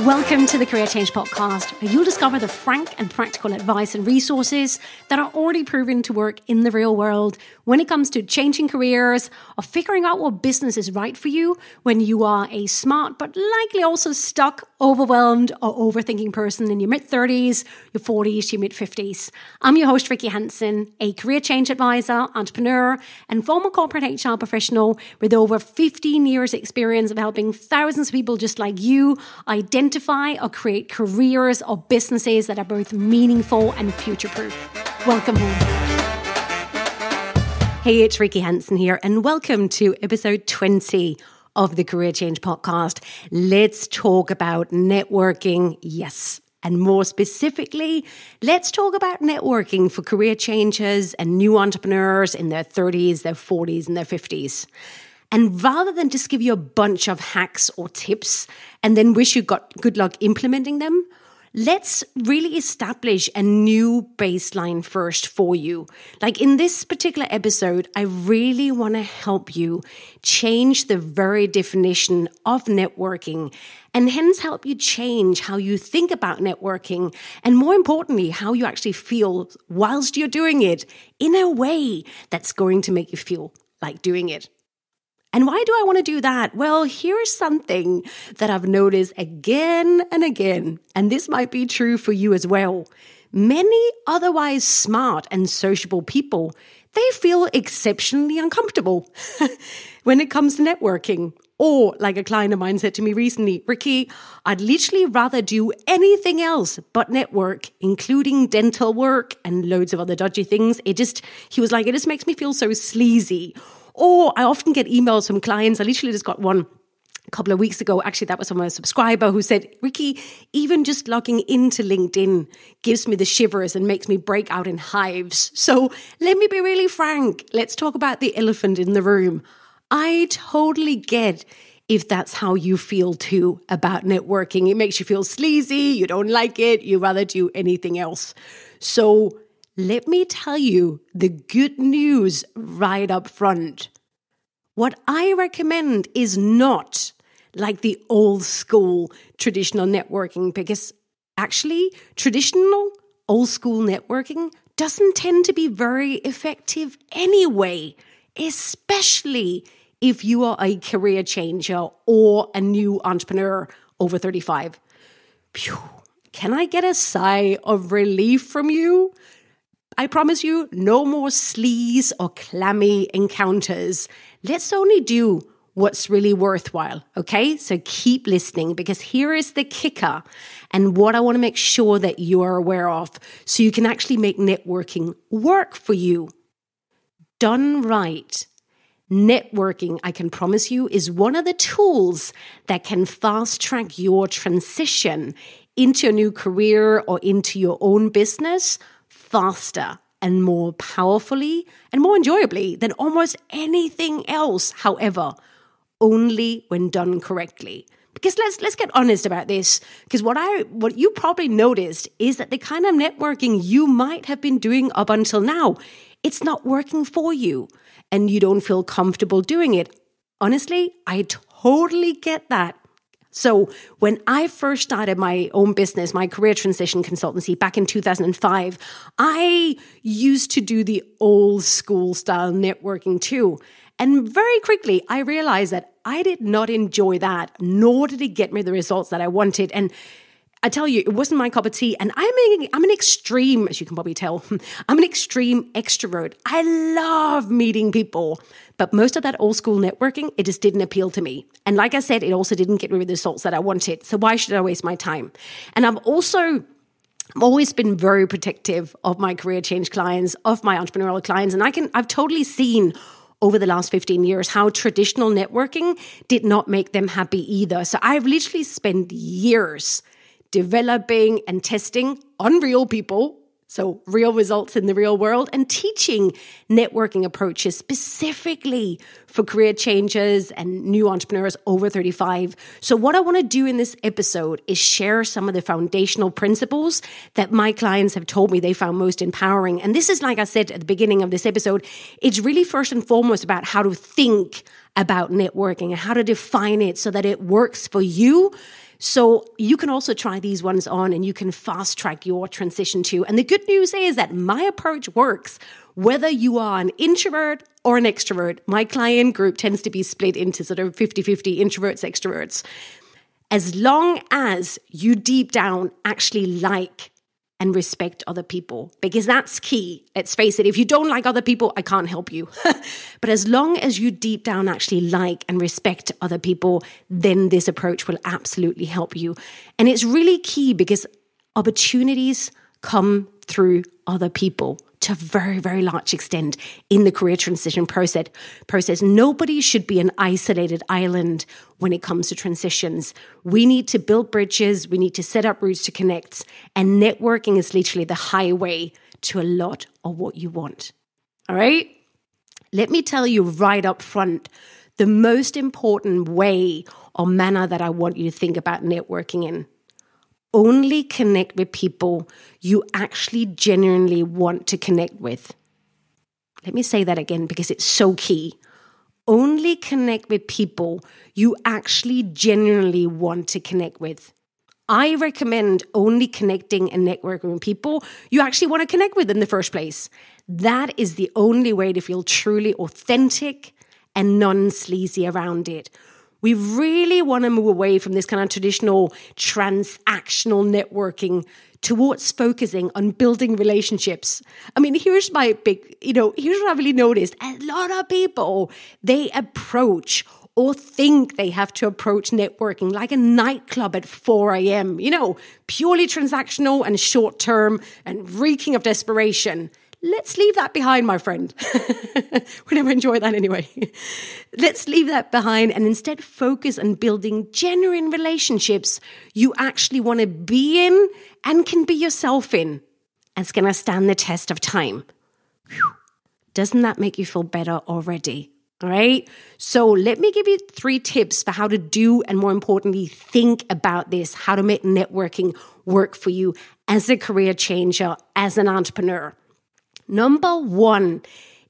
Welcome to the Career Change Podcast, where you'll discover the frank and practical advice and resources that are already proven to work in the real world when it comes to changing careers or figuring out what business is right for you when you are a smart but likely also stuck, overwhelmed, or overthinking person in your mid 30s, your 40s, your mid 50s. I'm your host, Rikke Hansen, a career change advisor, entrepreneur, and former corporate HR professional with over 15 years' experience of helping thousands of people just like you identify identify or create careers or businesses that are both meaningful and future proof. Welcome home. Hey, it's Rikke Hansen here, and welcome to episode 20 of the Career Change Podcast. Let's talk about networking. Yes. And more specifically, let's talk about networking for career changers and new entrepreneurs in their 30s, their 40s, and their 50s. And rather than just give you a bunch of hacks or tips and then wish you got good luck implementing them, let's really establish a new baseline first for you. Like in this particular episode, I really want to help you change the very definition of networking and hence help you change how you think about networking and more importantly, how you actually feel whilst you're doing it in a way that's going to make you feel like doing it. And why do I want to do that? Well, here's something that I've noticed again and again, and this might be true for you as well. Many otherwise smart and sociable people, they feel exceptionally uncomfortable when it comes to networking. Or, like a client of mine said to me recently, Rikke, I'd literally rather do anything else but network, including dental work and loads of other dodgy things. It just, he was like, it just makes me feel so sleazy or I often get emails from clients. I literally just got one a couple of weeks ago. Actually, that was from a subscriber who said, Rikke, even just logging into LinkedIn gives me the shivers and makes me break out in hives. So let me be really frank. Let's talk about the elephant in the room. I totally get if that's how you feel too about networking. It makes you feel sleazy, you don't like it, you rather do anything else. So let me tell you the good news right up front. What I recommend is not like the old school traditional networking because actually, traditional old school networking doesn't tend to be very effective anyway, especially if you are a career changer or a new entrepreneur over 35. Phew. Can I get a sigh of relief from you? I promise you, no more sleaze or clammy encounters. Let's only do what's really worthwhile. Okay. So keep listening because here is the kicker and what I want to make sure that you are aware of so you can actually make networking work for you. Done right. Networking, I can promise you, is one of the tools that can fast track your transition into a new career or into your own business faster and more powerfully and more enjoyably than almost anything else, however, only when done correctly. Because let's let's get honest about this. Because what I what you probably noticed is that the kind of networking you might have been doing up until now, it's not working for you and you don't feel comfortable doing it. Honestly, I totally get that. So, when I first started my own business, my career transition consultancy back in 2005, I used to do the old school style networking too. And very quickly, I realized that I did not enjoy that, nor did it get me the results that I wanted. And I tell you, it wasn't my cup of tea. And I'm, a, I'm an extreme, as you can probably tell, I'm an extreme extrovert. I love meeting people. But most of that old school networking, it just didn't appeal to me. And like I said, it also didn't get me the results that I wanted. So why should I waste my time? And I've also I've always been very protective of my career change clients, of my entrepreneurial clients. And I can I've totally seen over the last 15 years how traditional networking did not make them happy either. So I've literally spent years developing and testing on real people so, real results in the real world and teaching networking approaches specifically for career changers and new entrepreneurs over 35. So, what I want to do in this episode is share some of the foundational principles that my clients have told me they found most empowering. And this is, like I said at the beginning of this episode, it's really first and foremost about how to think about networking and how to define it so that it works for you. So you can also try these ones on and you can fast track your transition too. And the good news is that my approach works whether you are an introvert or an extrovert. My client group tends to be split into sort of 50 50 introverts, extroverts. As long as you deep down actually like and respect other people because that's key. Let's face it, if you don't like other people, I can't help you. but as long as you deep down actually like and respect other people, then this approach will absolutely help you. And it's really key because opportunities come through other people to a very, very large extent in the career transition process. Process. Nobody should be an isolated island when it comes to transitions. We need to build bridges. We need to set up routes to connect. And networking is literally the highway to a lot of what you want. All right. Let me tell you right up front the most important way or manner that I want you to think about networking in only connect with people you actually genuinely want to connect with. Let me say that again because it's so key. Only connect with people you actually genuinely want to connect with. I recommend only connecting and networking with people you actually want to connect with in the first place. That is the only way to feel truly authentic and non sleazy around it. We really want to move away from this kind of traditional transactional networking towards focusing on building relationships. I mean, here's my big, you know, here's what I really noticed. A lot of people, they approach or think they have to approach networking like a nightclub at 4 a.m., you know, purely transactional and short term and reeking of desperation. Let's leave that behind, my friend. we never enjoy that anyway. Let's leave that behind and instead focus on building genuine relationships you actually want to be in and can be yourself in. And it's going to stand the test of time. Doesn't that make you feel better already? All right. So let me give you three tips for how to do and more importantly, think about this, how to make networking work for you as a career changer, as an entrepreneur. Number one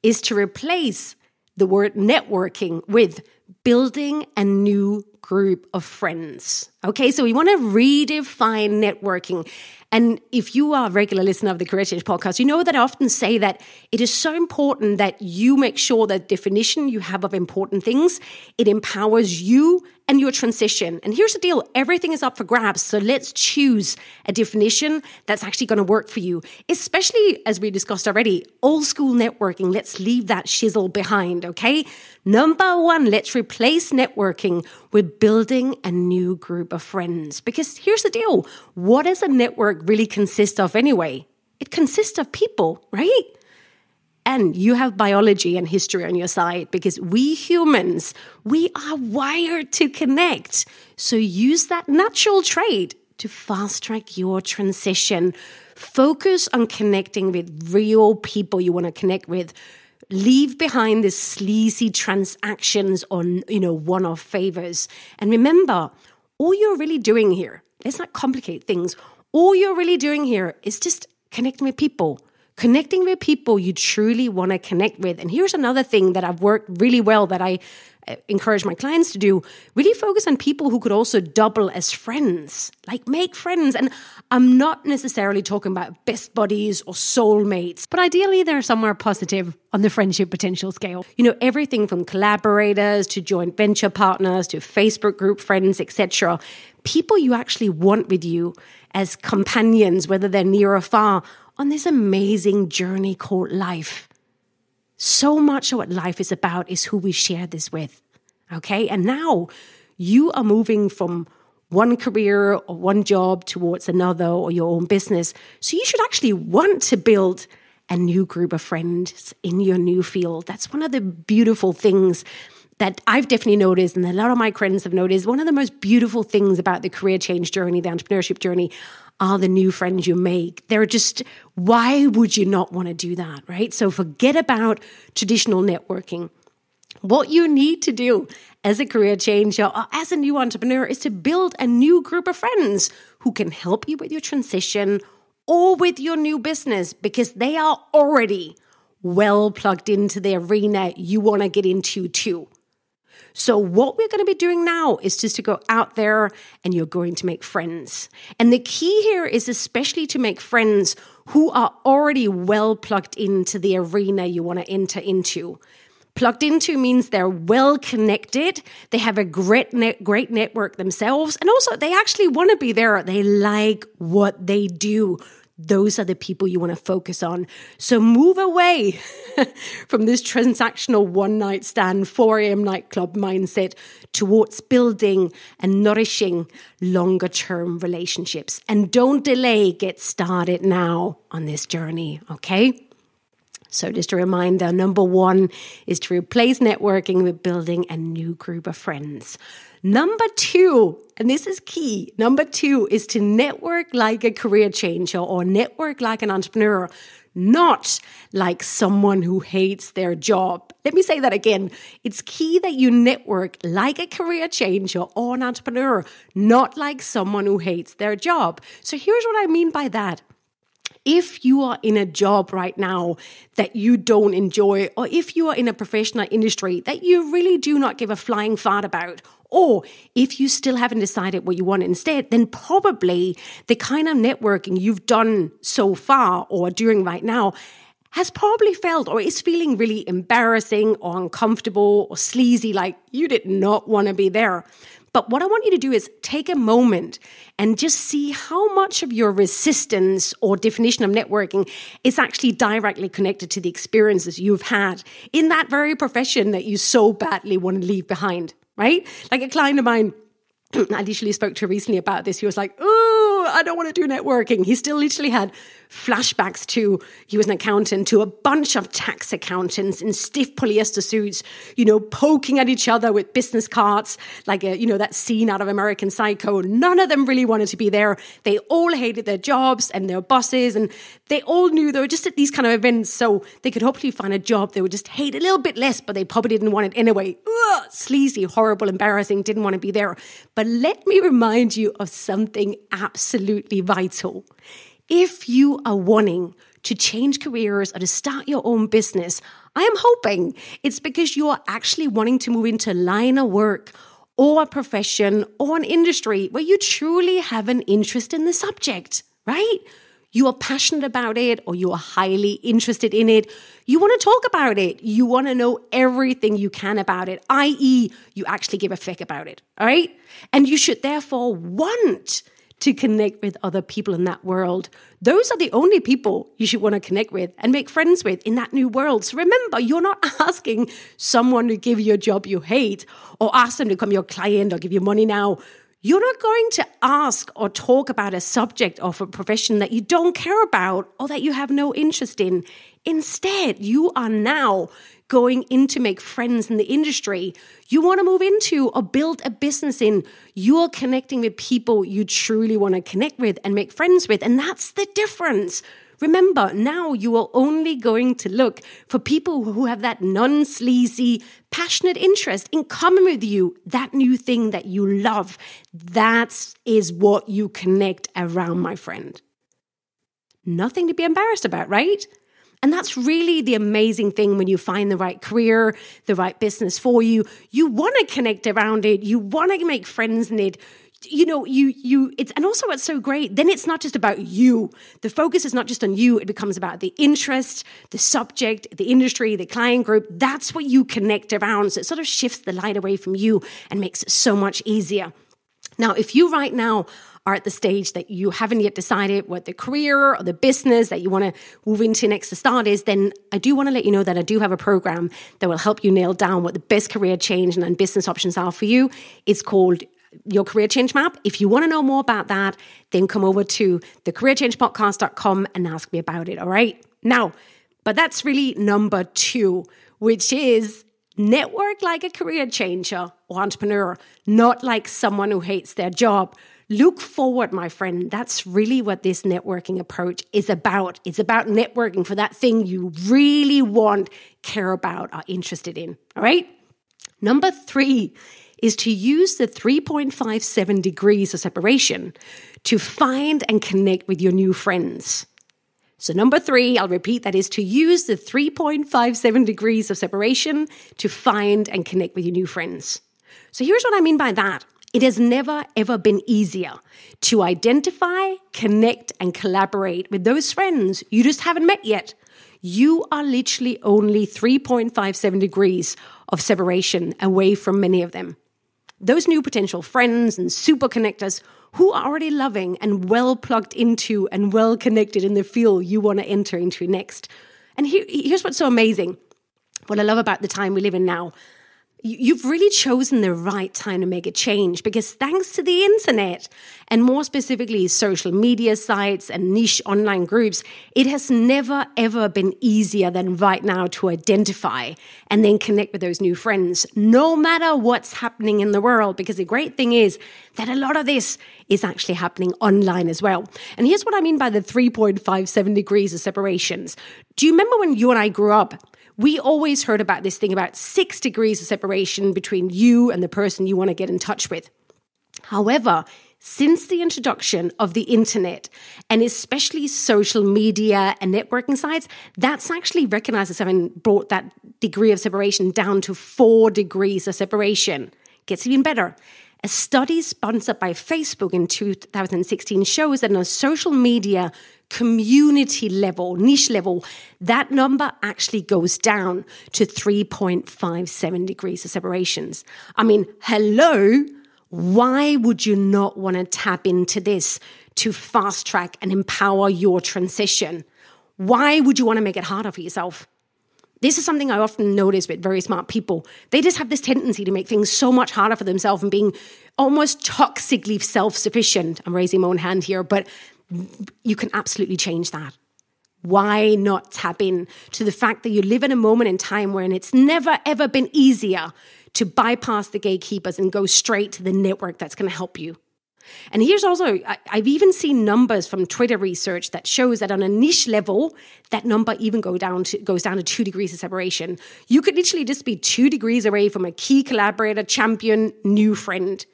is to replace the word networking with building a new group of friends. Okay, so we want to redefine networking. And if you are a regular listener of the Career Change podcast, you know that I often say that it is so important that you make sure that definition you have of important things, it empowers you and your transition. And here's the deal everything is up for grabs. So let's choose a definition that's actually going to work for you, especially as we discussed already, old school networking. Let's leave that shizzle behind, okay? Number one, let's replace networking with building a new group of friends. Because here's the deal what does a network really consist of anyway? It consists of people, right? And you have biology and history on your side because we humans, we are wired to connect. So use that natural trait to fast track your transition. Focus on connecting with real people you want to connect with. Leave behind the sleazy transactions on, you know, one-off favors. And remember, all you're really doing here, let's not complicate things. All you're really doing here is just connecting with people connecting with people you truly want to connect with. And here's another thing that I've worked really well that I uh, encourage my clients to do. Really focus on people who could also double as friends like make friends. And i'm not necessarily talking about best buddies or soulmates but ideally they're somewhere positive on the friendship potential scale. You know everything from collaborators to joint venture partners to facebook group friends etc people you actually want with you as companions whether they're near or far on this amazing journey called life. So much of what life is about is who we share this with. Okay. And now you are moving from one career or one job towards another or your own business. So you should actually want to build a new group of friends in your new field. That's one of the beautiful things that I've definitely noticed, and a lot of my friends have noticed. One of the most beautiful things about the career change journey, the entrepreneurship journey, are the new friends you make. They're just, why would you not want to do that, right? So forget about traditional networking. What you need to do as a career changer or as a new entrepreneur is to build a new group of friends who can help you with your transition or with your new business because they are already well plugged into the arena you want to get into too. So, what we're going to be doing now is just to go out there and you're going to make friends. And the key here is especially to make friends who are already well plugged into the arena you want to enter into. Plugged into means they're well connected, they have a great, net, great network themselves, and also they actually want to be there. They like what they do those are the people you want to focus on. So move away from this transactional one night stand, 4 a.m. nightclub mindset towards building and nourishing longer term relationships. And don't delay, get started now on this journey, okay? So, just a reminder number one is to replace networking with building a new group of friends. Number two, and this is key, number two is to network like a career changer or network like an entrepreneur, not like someone who hates their job. Let me say that again. It's key that you network like a career changer or an entrepreneur, not like someone who hates their job. So here's what I mean by that if you are in a job right now that you don't enjoy, or if you are in a professional industry that you really do not give a flying fart about, or if you still haven't decided what you want instead, then probably the kind of networking you've done so far or doing right now has probably felt or is feeling really embarrassing or uncomfortable or sleazy, like you did not want to be there. But what I want you to do is take a moment and just see how much of your resistance or definition of networking is actually directly connected to the experiences you've had in that very profession that you so badly want to leave behind, right? Like a client of mine I literally spoke to recently about this. He was like, Oh, I don't want to do networking. He still literally had flashbacks to he was an accountant to a bunch of tax accountants in stiff polyester suits, you know, poking at each other with business cards, like a, you know, that scene out of American Psycho. None of them really wanted to be there. They all hated their jobs and their bosses, and they all knew they were just at these kind of events, so they could hopefully find a job they would just hate a little bit less, but they probably didn't want it anyway. Ugh, sleazy, horrible, embarrassing, didn't want to be there. But let me remind you of something absolutely vital. If you are wanting to change careers or to start your own business, I am hoping it's because you are actually wanting to move into a line of work or a profession or an industry where you truly have an interest in the subject, right? You are passionate about it or you are highly interested in it. You want to talk about it. You want to know everything you can about it, i.e., you actually give a feck about it, all right? And you should therefore want to connect with other people in that world. Those are the only people you should want to connect with and make friends with in that new world. So remember, you're not asking someone to give you a job you hate or ask them to become your client or give you money now. You're not going to ask or talk about a subject of a profession that you don't care about or that you have no interest in. Instead, you are now going in to make friends in the industry you want to move into or build a business in. You're connecting with people you truly want to connect with and make friends with. And that's the difference. Remember, now you are only going to look for people who have that non sleazy, passionate interest in common with you, that new thing that you love. That is what you connect around, my friend. Nothing to be embarrassed about, right? And that's really the amazing thing when you find the right career, the right business for you. You want to connect around it, you want to make friends in it. You know, you you it's and also what's so great, then it's not just about you. The focus is not just on you, it becomes about the interest, the subject, the industry, the client group. That's what you connect around. So it sort of shifts the light away from you and makes it so much easier. Now, if you right now are at the stage that you haven't yet decided what the career or the business that you want to move into next to start is, then I do want to let you know that I do have a program that will help you nail down what the best career change and business options are for you. It's called your career change map. If you want to know more about that, then come over to thecareerchangepodcast.com and ask me about it. All right. Now, but that's really number two, which is network like a career changer or entrepreneur, not like someone who hates their job. Look forward, my friend. That's really what this networking approach is about. It's about networking for that thing you really want, care about, are interested in. All right. Number three is to use the 3.57 degrees of separation to find and connect with your new friends. So, number three, I'll repeat that is to use the 3.57 degrees of separation to find and connect with your new friends. So, here's what I mean by that it has never, ever been easier to identify, connect, and collaborate with those friends you just haven't met yet. You are literally only 3.57 degrees of separation away from many of them. Those new potential friends and super connectors who are already loving and well plugged into and well connected in the field you want to enter into next. And here, here's what's so amazing. What I love about the time we live in now you've really chosen the right time to make a change because thanks to the internet and more specifically social media sites and niche online groups, it has never ever been easier than right now to identify and then connect with those new friends, no matter what's happening in the world. Because the great thing is that a lot of this is actually happening online as well. And here's what I mean by the 3.57 degrees of separations. Do you remember when you and I grew up? We always heard about this thing about six degrees of separation between you and the person you want to get in touch with. However, since the introduction of the internet and especially social media and networking sites, that's actually recognized as having brought that degree of separation down to four degrees of separation. Gets even better. A study sponsored by Facebook in 2016 shows that on a social media, community level, niche level, that number actually goes down to 3.57 degrees of separations. I mean, hello, why would you not want to tap into this to fast track and empower your transition? Why would you want to make it harder for yourself? This is something I often notice with very smart people. They just have this tendency to make things so much harder for themselves and being almost toxically self sufficient. I'm raising my own hand here, but you can absolutely change that. Why not tap in to the fact that you live in a moment in time when it's never ever been easier to bypass the gatekeepers and go straight to the network that's going to help you? And here's also, I've even seen numbers from Twitter research that shows that on a niche level, that number even go down to, goes down to two degrees of separation. You could literally just be two degrees away from a key collaborator, champion, new friend.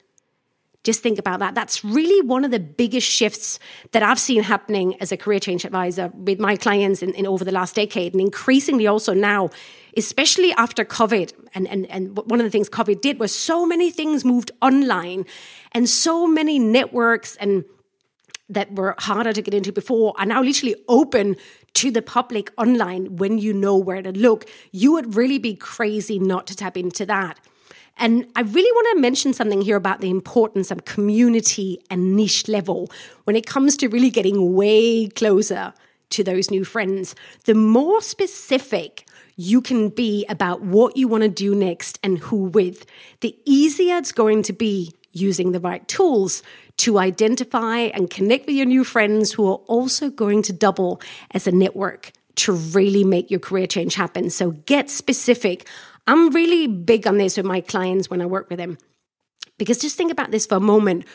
Just think about that. That's really one of the biggest shifts that I've seen happening as a career change advisor with my clients in, in over the last decade, and increasingly also now, especially after COVID. And, and, and one of the things COVID did was so many things moved online, and so many networks and that were harder to get into before are now literally open to the public online when you know where to look. You would really be crazy not to tap into that. And I really want to mention something here about the importance of community and niche level when it comes to really getting way closer to those new friends. The more specific you can be about what you want to do next and who with, the easier it's going to be using the right tools to identify and connect with your new friends who are also going to double as a network to really make your career change happen. So get specific I'm really big on this with my clients when I work with them. Because just think about this for a moment.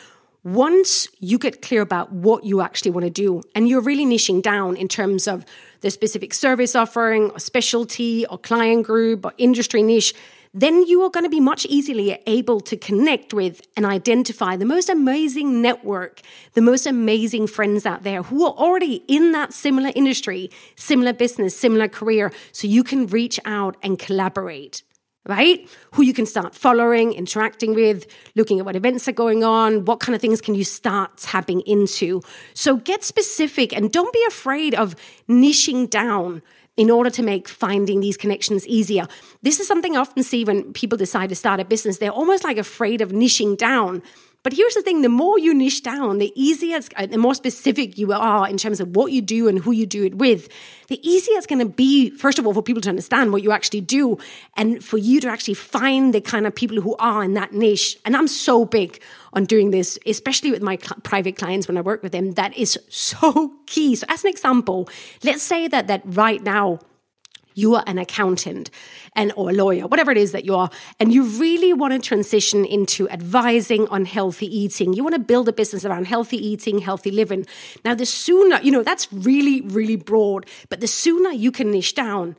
Once you get clear about what you actually want to do, and you're really niching down in terms of the specific service offering, or specialty, or client group, or industry niche, then you are going to be much easily able to connect with and identify the most amazing network, the most amazing friends out there who are already in that similar industry, similar business, similar career, so you can reach out and collaborate right? Who you can start following, interacting with, looking at what events are going on, what kind of things can you start tapping into. So get specific and don't be afraid of niching down in order to make finding these connections easier. This is something I often see when people decide to start a business. They're almost like afraid of niching down. But here's the thing the more you niche down, the easier, uh, the more specific you are in terms of what you do and who you do it with, the easier it's going to be, first of all, for people to understand what you actually do and for you to actually find the kind of people who are in that niche. And I'm so big on doing this, especially with my cl- private clients when I work with them. That is so key. So, as an example, let's say that that right now you are an accountant and or a lawyer, whatever it is that you are, and you really want to transition into advising on healthy eating. You want to build a business around healthy eating, healthy living. Now, the sooner, you know, that's really, really broad, but the sooner you can niche down,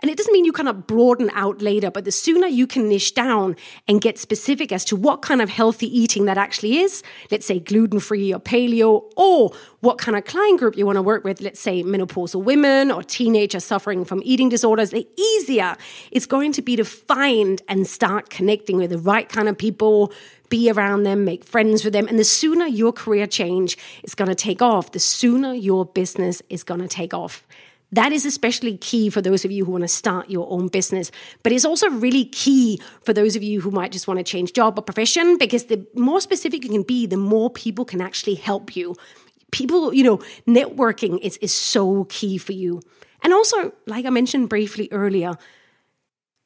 And it doesn't mean you cannot broaden out later, but the sooner you can niche down and get specific as to what kind of healthy eating that actually is, let's say gluten free or paleo, or what kind of client group you want to work with, let's say menopausal women or teenagers suffering from eating disorders, the easier it's going to be to find and start connecting with the right kind of people, be around them, make friends with them. And the sooner your career change is going to take off, the sooner your business is going to take off. That is especially key for those of you who want to start your own business. But it's also really key for those of you who might just want to change job or profession because the more specific you can be, the more people can actually help you. People, you know, networking is, is so key for you. And also, like I mentioned briefly earlier,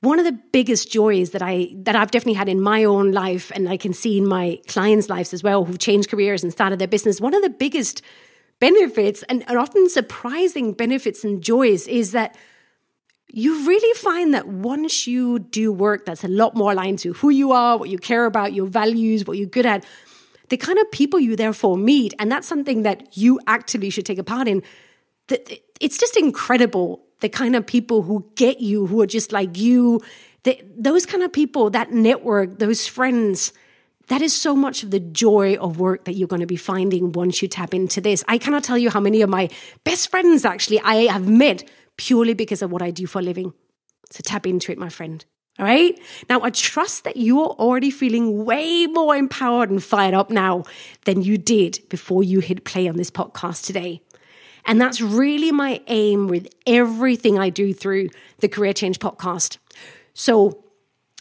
one of the biggest joys that I that I've definitely had in my own life and I can see in my clients' lives as well who've changed careers and started their business, one of the biggest benefits and, and often surprising benefits and joys is that you really find that once you do work that's a lot more aligned to who you are, what you care about, your values, what you're good at, the kind of people you therefore meet, and that's something that you actually should take a part in. That it's just incredible the kind of people who get you, who are just like you, the, those kind of people, that network, those friends that is so much of the joy of work that you're going to be finding once you tap into this. I cannot tell you how many of my best friends actually I have met purely because of what I do for a living. So tap into it, my friend. All right. Now, I trust that you are already feeling way more empowered and fired up now than you did before you hit play on this podcast today. And that's really my aim with everything I do through the Career Change podcast. So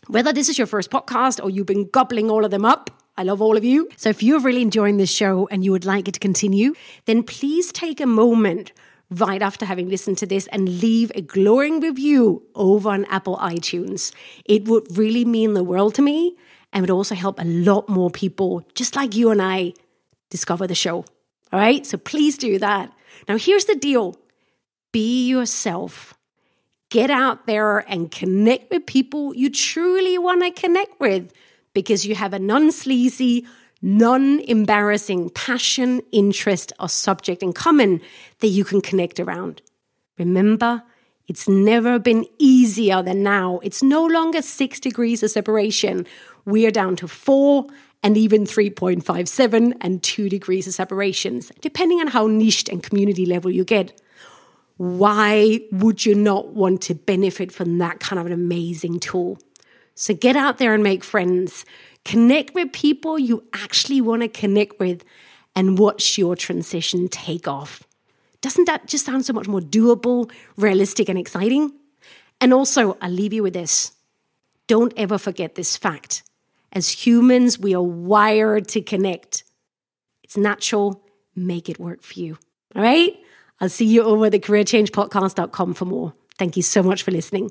whether this is your first podcast or you've been gobbling all of them up, I love all of you. So if you're really enjoying this show and you would like it to continue, then please take a moment right after having listened to this and leave a glowing review over on Apple iTunes. It would really mean the world to me and would also help a lot more people just like you and I discover the show. All right, so please do that. Now, here's the deal be yourself. Get out there and connect with people you truly want to connect with because you have a non sleazy, non embarrassing passion, interest, or subject in common that you can connect around. Remember, it's never been easier than now. It's no longer six degrees of separation. We are down to four and even 3.57 and two degrees of separations, depending on how niched and community level you get why would you not want to benefit from that kind of an amazing tool? So get out there and make friends. Connect with people you actually want to connect with and watch your transition take off. Doesn't that just sound so much more doable, realistic, and exciting? And also, I'll leave you with this. Don't ever forget this fact. As humans, we are wired to connect. It's natural. Make it work for you. All right? I'll see you over at the careerchangepodcast.com for more. Thank you so much for listening.